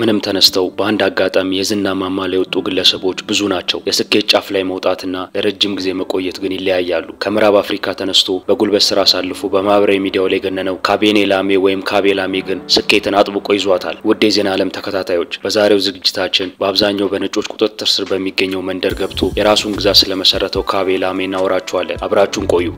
ከምንም ተነስተው በአንድ አጋጣሚ የዝና ማማ ላይ የወጡ ግለሰቦች ብዙ ናቸው። የስኬት ጫፍ ላይ መውጣትና ለረጅም ጊዜ መቆየት ግን ይለያያሉ። ከምዕራብ አፍሪካ ተነስቶ በጉልበት ስራ አሳልፎ በማህበራዊ ሚዲያው ላይ ገነነው ካቤኔ ላሜ ወይም ካቤ ላሜ ግን ስኬትን አጥብቆ ይዟታል። ውድ የዜና ዓለም ተከታታዮች በዛሬው ዝግጅታችን በአብዛኛው በነጮች ቁጥጥር ስር በሚገኘው መንደር ገብቶ የራሱን ግዛት ስለመሰረተው ካቤ ላሜ እናወራችኋለን። አብራችሁን ቆዩ።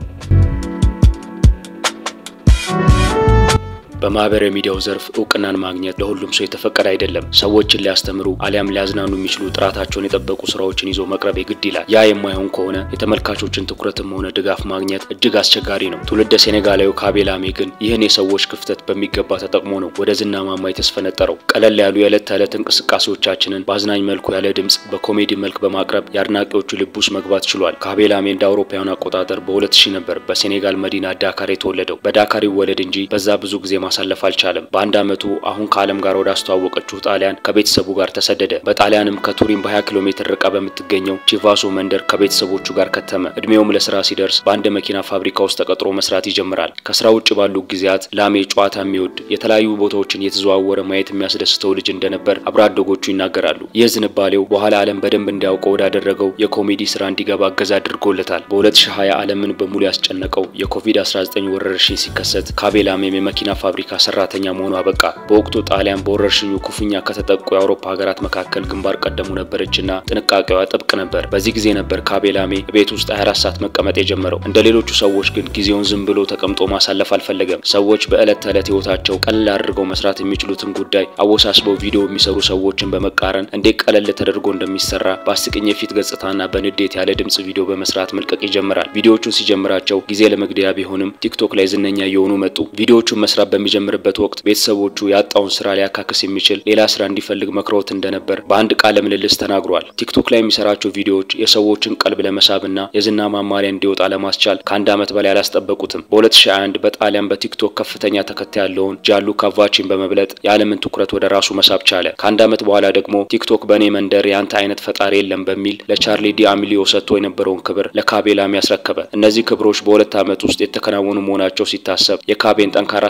በማህበራዊ ሚዲያው ዘርፍ እውቅናን ማግኘት ለሁሉም ሰው የተፈቀደ አይደለም። ሰዎችን ሊያስተምሩ አሊያም ሊያዝናኑ የሚችሉ ጥራታቸውን የጠበቁ ስራዎችን ይዞ መቅረብ የግድ ይላል። ያ የማይሆን ከሆነ የተመልካቾችን ትኩረትም ሆነ ድጋፍ ማግኘት እጅግ አስቸጋሪ ነው። ትውልደ ሴኔጋላዊ ካቤ ላሜ ግን ይህን የሰዎች ክፍተት በሚገባ ተጠቅሞ ነው ወደ ዝና ማማ የተስፈነጠረው። ቀለል ያሉ የዕለት ተዕለት እንቅስቃሴዎቻችንን በአዝናኝ መልኩ ያለ ድምፅ በኮሜዲ መልክ በማቅረብ የአድናቂዎቹ ልብ ውስጥ መግባት ችሏል። ካቤ ላሜ እንደ አውሮፓውያን አቆጣጠር በ2000 ነበር በሴኔጋል መዲና ዳካር የተወለደው። በዳካር ይወለድ እንጂ በዛ ብዙ ጊዜ ማሳለፍ አልቻለም። በአንድ ዓመቱ አሁን ከዓለም ጋር ወደ አስተዋወቀችው ጣሊያን ከቤተሰቡ ጋር ተሰደደ። በጣሊያንም ከቱሪን በ20 ኪሎ ሜትር ርቃ በምትገኘው ቺቫሶ መንደር ከቤተሰቦቹ ጋር ከተመ። እድሜውም ለስራ ሲደርስ በአንድ መኪና ፋብሪካ ውስጥ ተቀጥሮ መስራት ይጀምራል። ከስራ ውጭ ባሉ ጊዜያት ላሜ ጨዋታ የሚወድ የተለያዩ ቦታዎችን እየተዘዋወረ ማየት የሚያስደስተው ልጅ እንደነበር አብሮ አደጎቹ ይናገራሉ። ይህ ዝንባሌው በኋላ ዓለም በደንብ እንዲያውቀው ወዳደረገው የኮሜዲ ስራ እንዲገባ እገዛ አድርጎለታል። በ2020 ዓለምን በሙሉ ያስጨነቀው የኮቪድ-19 ወረርሽኝ ሲከሰት ካቤ ላሜም የመኪና ፋብሪካ ሰራተኛ መሆኑ አበቃ። በወቅቱ ጣሊያን በወረርሽኙ ክፉኛ ከተጠቁ የአውሮፓ ሀገራት መካከል ግንባር ቀደሙ ነበረችና ጥንቃቄዋ ጥብቅ ነበር። በዚህ ጊዜ ነበር ካቤ ላሜ ቤት ውስጥ 24 ሰዓት መቀመጥ የጀመረው። እንደ ሌሎቹ ሰዎች ግን ጊዜውን ዝም ብሎ ተቀምጦ ማሳለፍ አልፈለገም። ሰዎች በዕለት ተዕለት ህይወታቸው ቀለል አድርገው መስራት የሚችሉትን ጉዳይ አወሳስበው ቪዲዮ የሚሰሩ ሰዎችን በመቃረን እንዴት ቀለል ተደርጎ እንደሚሰራ በአስቂኝ የፊት ገጽታና በንዴት ያለ ድምጽ ቪዲዮ በመስራት መልቀቅ ይጀምራል። ቪዲዮዎቹን ሲጀምራቸው ጊዜ ለመግደያ ቢሆንም ቲክቶክ ላይ ዝነኛ እየሆኑ መጡ። ቪዲዮዎቹን መስራት በሚጀምርበት ወቅት ቤተሰቦቹ ያጣውን ስራ ሊያካክስ የሚችል ሌላ ስራ እንዲፈልግ መክረውት እንደነበር በአንድ ቃለ ምልልስ ተናግሯል። ቲክቶክ ላይ የሚሰራቸው ቪዲዮዎች የሰዎችን ቀልብ ለመሳብና የዝና ማማ ላይ እንዲወጣ ለማስቻል ከአንድ ዓመት በላይ አላስጠበቁትም። በ2021 በጣሊያን በቲክቶክ ከፍተኛ ተከታይ ያለውን ጃንሉካ ቫኪን በመብለጥ የዓለምን ትኩረት ወደ ራሱ መሳብ ቻለ። ከአንድ ዓመት በኋላ ደግሞ ቲክቶክ በእኔ መንደር የአንተ አይነት ፈጣሪ የለም በሚል ለቻርሊ ዲ አሚሊዮ ሰጥቶ የነበረውን ክብር ለካቤ ላሜ ያስረከበ። እነዚህ ክብሮች በሁለት ዓመት ውስጥ የተከናወኑ መሆናቸው ሲታሰብ የካቤን ጠንካራ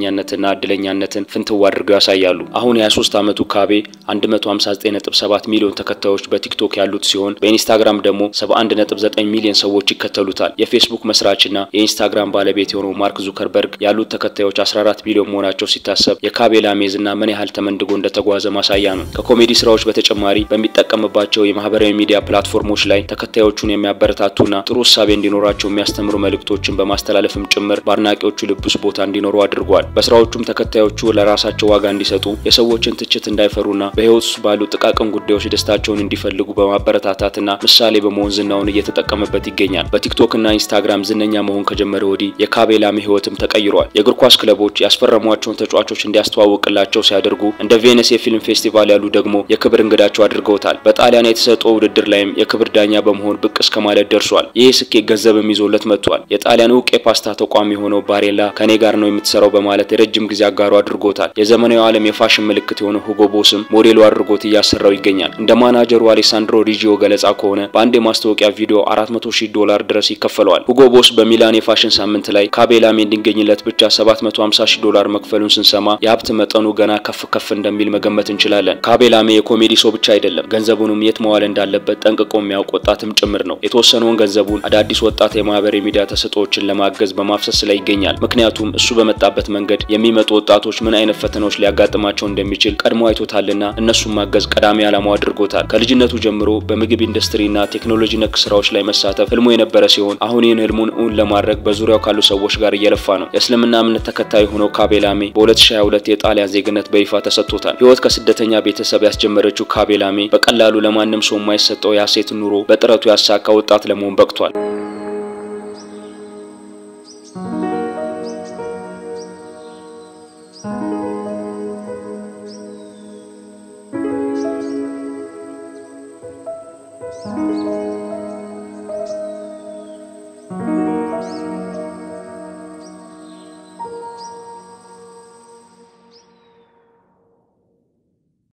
ሰራተኛነትና እድለኛነትን ፍንትው አድርገው ያሳያሉ። አሁን የ23 ዓመቱ ካቤ 159.7 ሚሊዮን ተከታዮች በቲክቶክ ያሉት ሲሆን በኢንስታግራም ደግሞ 71.9 ሚሊዮን ሰዎች ይከተሉታል። የፌስቡክ መስራችና የኢንስታግራም ባለቤት የሆነው ማርክ ዙከርበርግ ያሉት ተከታዮች 14 ሚሊዮን መሆናቸው ሲታሰብ የካቤ ላሜ ዝና ምን ያህል ተመንድጎ እንደተጓዘ ማሳያ ነው። ከኮሜዲ ስራዎች በተጨማሪ በሚጠቀምባቸው የማህበራዊ ሚዲያ ፕላትፎርሞች ላይ ተከታዮቹን የሚያበረታቱና ጥሩ እሳቤ እንዲኖራቸው የሚያስተምሩ መልእክቶችን በማስተላለፍም ጭምር በአድናቂዎቹ ልብ ውስጥ ቦታ እንዲኖረው አድርጓል። በስራዎቹም ተከታዮቹ ለራሳቸው ዋጋ እንዲሰጡ የሰዎችን ትችት እንዳይፈሩና በህይወት ውስጥ ባሉ ጥቃቅን ጉዳዮች ደስታቸውን እንዲፈልጉ በማበረታታትና ምሳሌ በመሆን ዝናውን እየተጠቀመበት ይገኛል። በቲክቶክና ኢንስታግራም ዝነኛ መሆን ከጀመረ ወዲህ የካቤ ላሜ ህይወትም ተቀይሯል። የእግር ኳስ ክለቦች ያስፈረሟቸውን ተጫዋቾች እንዲያስተዋውቅላቸው ሲያደርጉ፣ እንደ ቬኒስ የፊልም ፌስቲቫል ያሉ ደግሞ የክብር እንግዳቸው አድርገውታል። በጣሊያን የተሰጥኦ ውድድር ላይም የክብር ዳኛ በመሆን ብቅ እስከ ማለት ደርሷል። ይህ ስኬት ገንዘብም ይዞለት መጥቷል። የጣሊያን እውቅ የፓስታ ተቋም የሆነው ባሪላ ከኔ ጋር ነው የምትሰራው በማለት የረጅም ጊዜ አጋሩ አድርጎታል። የዘመናዊ ዓለም የፋሽን ምልክት የሆነው ሁጎ ቦስም ሞዴሉ አድርጎት እያሰራው ይገኛል። እንደ ማናጀሩ አሌሳንድሮ ሪጂዮ ገለጻ ከሆነ በአንድ የማስታወቂያ ቪዲዮ 400 ሺህ ዶላር ድረስ ይከፈለዋል። ሁጎ ቦስ በሚላን የፋሽን ሳምንት ላይ ካቤ ላሜ እንዲገኝለት ብቻ 750 ሺህ ዶላር መክፈሉን ስንሰማ የሀብት መጠኑ ገና ከፍ ከፍ እንደሚል መገመት እንችላለን። ካቤ ላሜ የኮሜዲ ሰው ብቻ አይደለም፣ ገንዘቡንም የት መዋል እንዳለበት ጠንቅቆ የሚያውቅ ወጣትም ጭምር ነው። የተወሰነውን ገንዘቡን አዳዲስ ወጣት የማህበራዊ ሚዲያ ተሰጥኦዎችን ለማገዝ በማፍሰስ ላይ ይገኛል። ምክንያቱም እሱ በመጣበት መንገድ የሚመጡ ወጣቶች ምን አይነት ፈተናዎች ሊያጋጥማቸው እንደሚችል ቀድሞ አይቶታልና እነሱን ማገዝ ቀዳሚ ዓላማው አድርጎታል። ከልጅነቱ ጀምሮ በምግብ ኢንዱስትሪና ቴክኖሎጂ ነክ ስራዎች ላይ መሳተፍ ህልሙ የነበረ ሲሆን አሁን ይህን ህልሙን እውን ለማድረግ በዙሪያው ካሉ ሰዎች ጋር እየለፋ ነው። የእስልምና እምነት ተከታይ የሆነው ካቤ ላሜ በ2022 የጣሊያን ዜግነት በይፋ ተሰጥቶታል። ህይወት ከስደተኛ ቤተሰብ ያስጀመረችው ካቤ ላሜ በቀላሉ ለማንም ሰው የማይሰጠው የሀሴት ኑሮ በጥረቱ ያሳካ ወጣት ለመሆን በቅቷል።